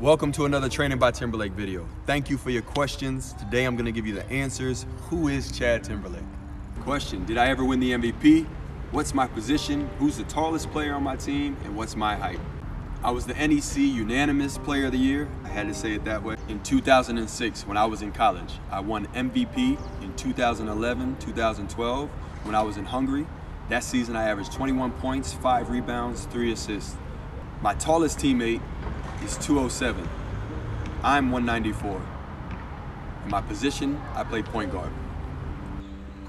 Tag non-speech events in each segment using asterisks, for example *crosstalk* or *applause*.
Welcome to another Training by Timberlake video. Thank you for your questions. Today I'm gonna give you the answers. Who is Chad Timberlake? Question, did I ever win the MVP? What's my position? Who's the tallest player on my team? And what's my height? I was the NEC Unanimous Player of the Year. I had to say it that way. In 2006, when I was in college, I won MVP in 2011, 2012, when I was in Hungary. That season, I averaged 21 points, five rebounds, three assists. My tallest teammate is 207. I'm 194. In my position, I play point guard.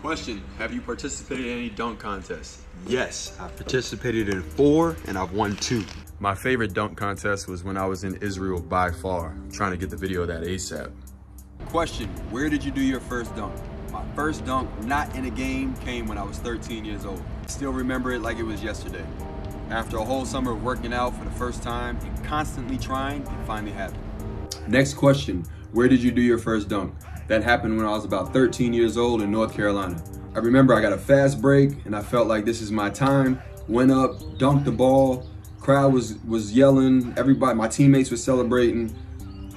Question, have you participated in any dunk contests? Yes, I've participated in four and I've won two. My favorite dunk contest was when I was in Israel by far, trying to get the video of that ASAP. Question, where did you do your first dunk? My first dunk, not in a game, came when I was 13 years old. Still remember it like it was yesterday. After a whole summer of working out for the first time and constantly trying, it finally happened. Next question, where did you do your first dunk? That happened when I was about 13 years old in North Carolina. I remember I got a fast break and I felt like this is my time. Went up, dunked the ball, crowd was, was yelling, everybody, my teammates were celebrating.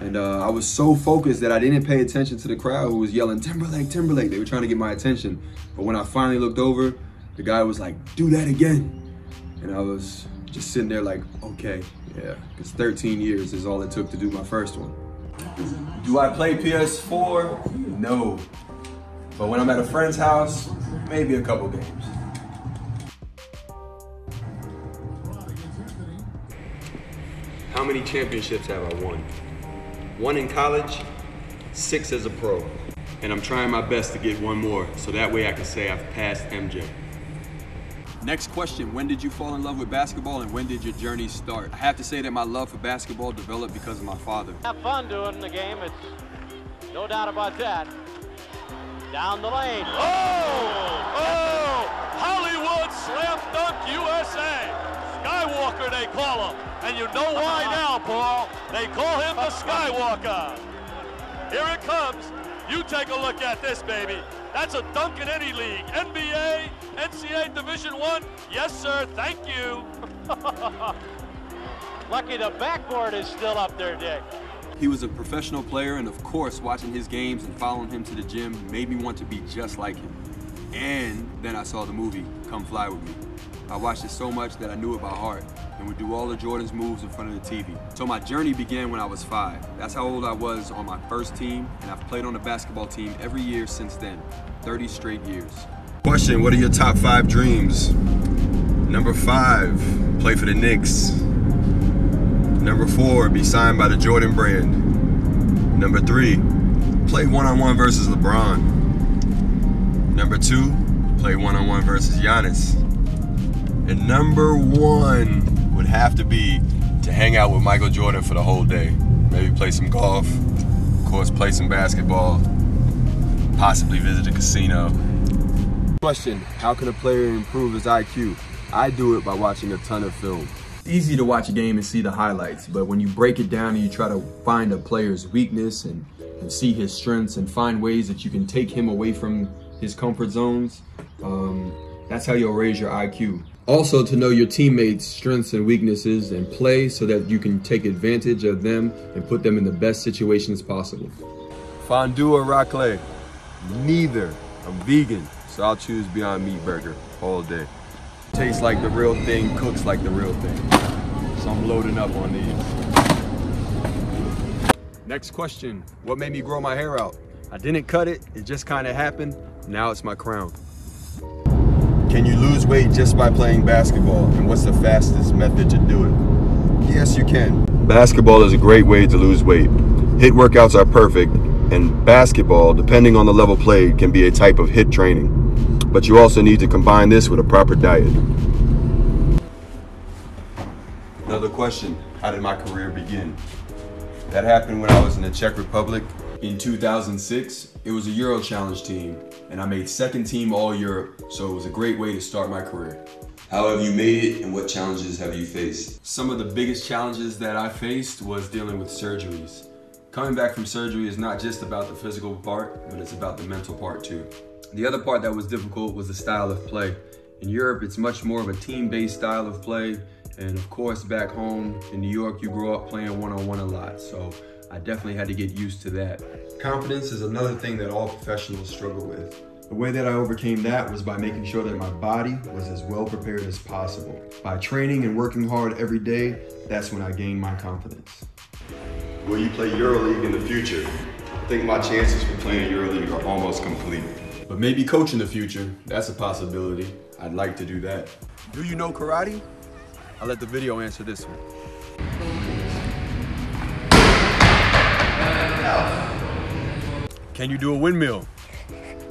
And uh, I was so focused that I didn't pay attention to the crowd who was yelling, Timberlake, Timberlake. They were trying to get my attention. But when I finally looked over, the guy was like, do that again. And I was just sitting there like, okay, yeah. Because 13 years is all it took to do my first one. Do I play PS4? No. But when I'm at a friend's house, maybe a couple games. How many championships have I won? One in college, six as a pro. And I'm trying my best to get one more, so that way I can say I've passed MJ. Next question, when did you fall in love with basketball and when did your journey start? I have to say that my love for basketball developed because of my father. Have fun doing the game, it's no doubt about that. Down the lane. Oh! Oh! Hollywood Slam Dunk USA! Skywalker, they call him. And you know why uh-huh. now, Paul. They call him the uh-huh. Skywalker. Here it comes. You take a look at this, baby. That's a dunk in any league. NBA, NCAA Division One. Yes, sir. Thank you. *laughs* Lucky the backboard is still up there, Dick. He was a professional player, and of course, watching his games and following him to the gym made me want to be just like him. And then I saw the movie, Come Fly With Me. I watched it so much that I knew it by heart and would do all of Jordan's moves in front of the TV. So my journey began when I was five. That's how old I was on my first team, and I've played on the basketball team every year since then, 30 straight years. Question, what are your top five dreams? Number five, play for the Knicks. Number four, be signed by the Jordan brand. Number three, play one-on-one versus LeBron. Number two, play one-on-one versus Giannis. And number one would have to be to hang out with Michael Jordan for the whole day. Maybe play some golf, of course, play some basketball, possibly visit a casino. Question, how can a player improve his IQ? I do it by watching a ton of film. It's easy to watch a game and see the highlights, but when you break it down and you try to find a player's weakness and, and see his strengths and find ways that you can take him away from his comfort zones, um, that's how you'll raise your IQ. Also to know your teammates' strengths and weaknesses and play so that you can take advantage of them and put them in the best situations possible. Fondue or raclette? Neither. I'm vegan, so I'll choose Beyond Meat Burger all day. Tastes like the real thing, cooks like the real thing. So I'm loading up on these. Next question, what made me grow my hair out? I didn't cut it, it just kind of happened. Now it's my crown. Can you lose weight just by playing basketball? And what's the fastest method to do it? Yes, you can. Basketball is a great way to lose weight. HIT workouts are perfect, and basketball, depending on the level played, can be a type of HIT training. But you also need to combine this with a proper diet. Another question, how did my career begin? That happened when I was in the Czech Republic. In 2006, it was a Euro Challenge team, and I made second team All Europe, so it was a great way to start my career. How have you made it, and what challenges have you faced? Some of the biggest challenges that I faced was dealing with surgeries. Coming back from surgery is not just about the physical part, but it's about the mental part too. The other part that was difficult was the style of play. In Europe, it's much more of a team-based style of play, And of course, back home in New York, you grow up playing one-on-one a lot. So I definitely had to get used to that. Confidence is another thing that all professionals struggle with. The way that I overcame that was by making sure that my body was as well prepared as possible. By training and working hard every day, that's when I gained my confidence. Will you play EuroLeague in the future? I think my chances for playing EuroLeague are almost complete. But maybe coach in the future, that's a possibility. I'd like to do that. Do you know karate? I'll let the video answer this one. Can you do a windmill?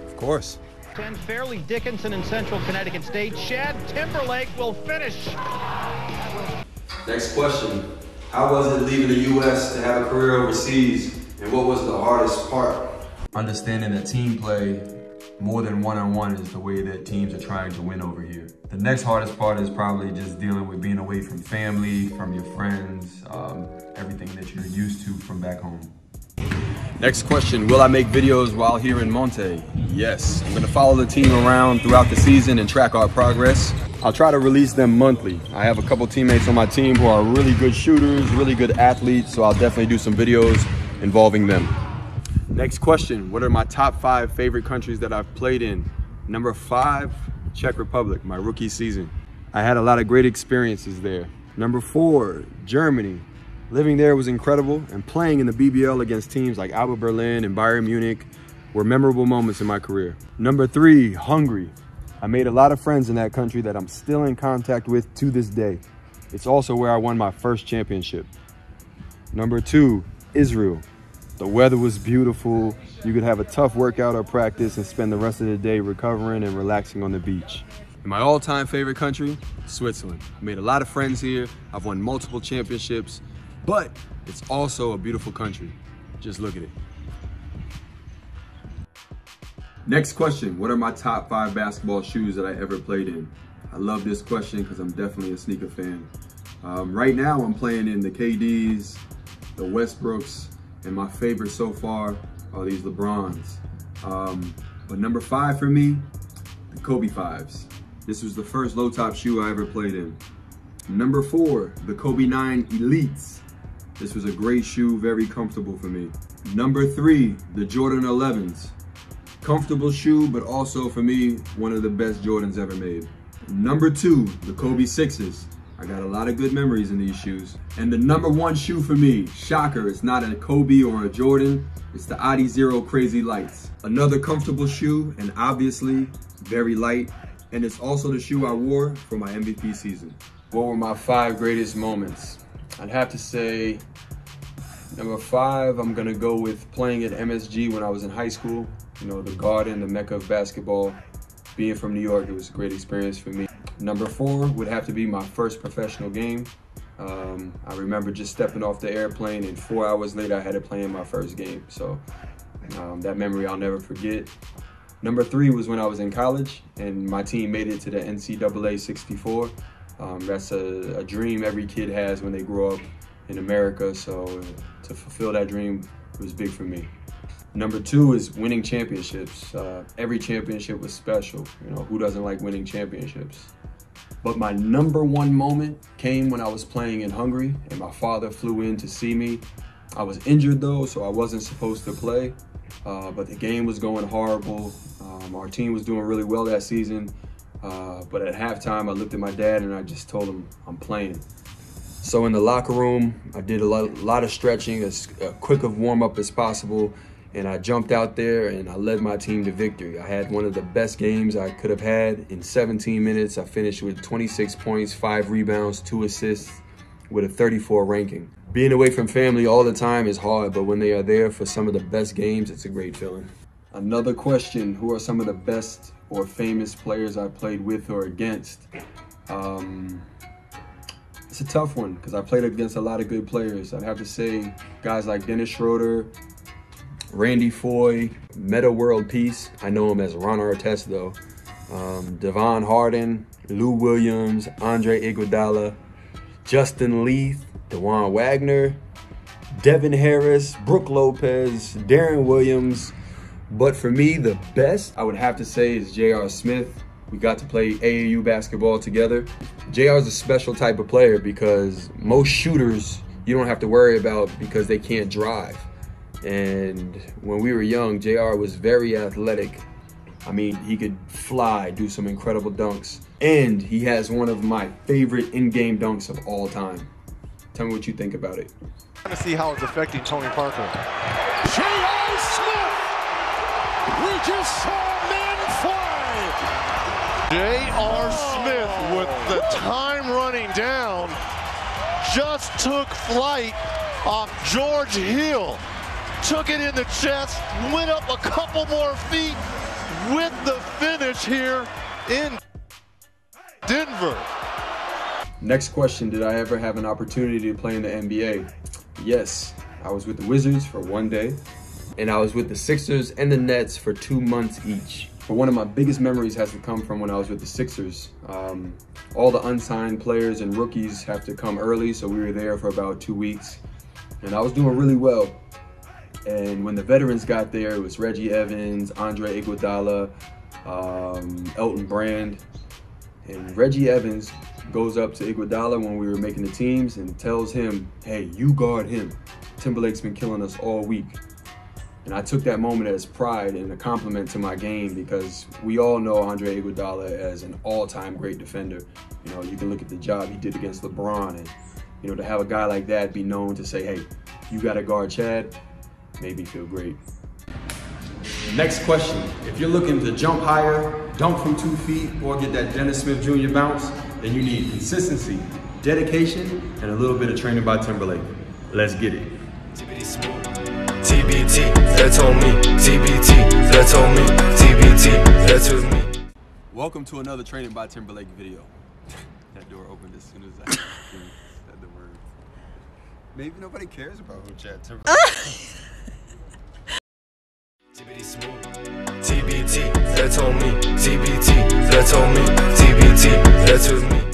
Of course. 10 Fairleigh Dickinson in Central Connecticut State. Chad Timberlake will finish. Next question. How was it leaving the U.S. to have a career overseas? And what was the hardest part? Understanding that team play more than one-on-one is the way that teams are trying to win over here. The next hardest part is probably just dealing with being away from family, from your friends, um, everything that you're used to from back home. Next question, will I make videos while here in Monthey? Yes, I'm gonna follow the team around throughout the season and track our progress. I'll try to release them monthly. I have a couple teammates on my team who are really good shooters, really good athletes, so I'll definitely do some videos involving them. Next question, what are my top five favorite countries that I've played in? Number five, Czech Republic, my rookie season. I had a lot of great experiences there. Number four, Germany. Living there was incredible and playing in the BBL against teams like Alba Berlin and Bayern Munich were memorable moments in my career. Number three, Hungary. I made a lot of friends in that country that I'm still in contact with to this day. It's also where I won my first championship. Number two, Israel. The weather was beautiful. You could have a tough workout or practice and spend the rest of the day recovering and relaxing on the beach. And my all-time favorite country, Switzerland. I made a lot of friends here. I've won multiple championships, but it's also a beautiful country. Just look at it. Next question, what are my top five basketball shoes that I ever played in? I love this question because I'm definitely a sneaker fan. Um, right now I'm playing in the KDs, the Westbrooks, and my favorite so far are these LeBrons. Um, but number five for me, the Kobe fives. This was the first low top shoe I ever played in. Number four, the Kobe 9 Elites. This was a great shoe, very comfortable for me. Number three, the Jordan 11s. Comfortable shoe, but also for me, one of the best Jordans ever made. Number two, the Kobe 6s. I got a lot of good memories in these shoes. And the number one shoe for me, shocker, it's not a Kobe or a Jordan, it's the Adi Zero Crazy Lights. Another comfortable shoe and obviously very light. And it's also the shoe I wore for my MVP season. What were my five greatest moments? I'd have to say number five, I'm gonna go with playing at MSG when I was in high school. You know, the garden, the mecca of basketball. Being from New York, it was a great experience for me. Number four would have to be my first professional game. Um, I remember just stepping off the airplane and four hours later I had to play in my first game. So um, that memory I'll never forget. Number three was when I was in college and my team made it to the NCAA 64. Um, that's a, a, dream every kid has when they grow up in America. So to fulfill that dream was big for me. Number two is winning championships. Uh, every championship was special. You know, who doesn't like winning championships? But my number one moment came when I was playing in Hungary and my father flew in to see me. I was injured though, so I wasn't supposed to play. Uh, but the game was going horrible. Um, our team was doing really well that season. Uh, but at halftime, I looked at my dad and I just told him I'm playing. So in the locker room, I did a lot, lot of stretching, as quick of warm up as possible, and I jumped out there and I led my team to victory. I had one of the best games I could have had. In 17 minutes, I finished with 26 points, five rebounds, two assists, with a 34 ranking. Being away from family all the time is hard, but when they are there for some of the best games, it's a great feeling. Another question, who are some of the best or famous players I played with or against? Um, it's a tough one because I played against a lot of good players. I'd have to say guys like Dennis Schroeder, Randy Foye, Metta World Peace. I know him as Ron Artest though. Um, Devon Harden, Lou Williams, Andre Iguodala, Justin Leaf, Dajuan Wagner, Devin Harris, Brook Lopez, Deron Williams. But for me, the best I would have to say is J.R. Smith. We got to play AAU basketball together. JR is a special type of player because most shooters you don't have to worry about because they can't drive. And when we were young, JR was very athletic. I mean, he could fly, do some incredible dunks, and he has one of my favorite in-game dunks of all time. Tell me what you think about it. Trying to see how it's affecting Tony Parker. J.R. Smith! We just saw men fly! J.R. Oh. Smith with the time running down just took flight off George Hill. Took it in the chest, went up a couple more feet with the finish here in Denver. Next question Did I ever have an opportunity to play in the NBA? Yes, I was with the Wizards for one day, and I was with the Sixers and the Nets for two months each. But one of my biggest memories has to come from when I was with the Sixers. Um, all the unsigned players and rookies have to come early, so we were there for about two weeks. And I was doing really well. And when the veterans got there, it was Reggie Evans, Andre Iguodala, um, Elton Brand. And Reggie Evans goes up to Iguodala when we were making the teams and tells him, hey, you guard him. Timberlake's been killing us all week. And I took that moment as pride and a compliment to my game because we all know Andre Iguodala as an all-time great defender. You know, you can look at the job he did against LeBron and, you know, to have a guy like that be known to say, hey, you got to guard Chad, made me feel great. Next question. If you're looking to jump higher, dunk from two feet, or get that Dennis Smith Jr. bounce, then you need consistency, dedication, and a little bit of training by Timberlake. Let's get it. TBT, on me. TBT, that's on me. TBT, that's with me. Welcome to another Training by Timberlake video. *laughs* that door opened as soon as I *laughs* said the word. Maybe nobody cares about who Chad Timberlake TBT, that's on me. TBT, that's on me. TBT, that's with me.